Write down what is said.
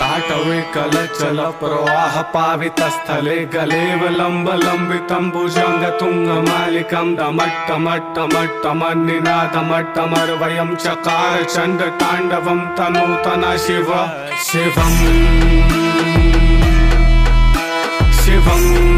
ताटवे कलचल प्रवाह पावितस्थले लम्बितं भुजं गतुङ्गमालिकं डमट्टमट्टमट्टमन्निना दमट्टमयं च शिव शिवम् शिवम्।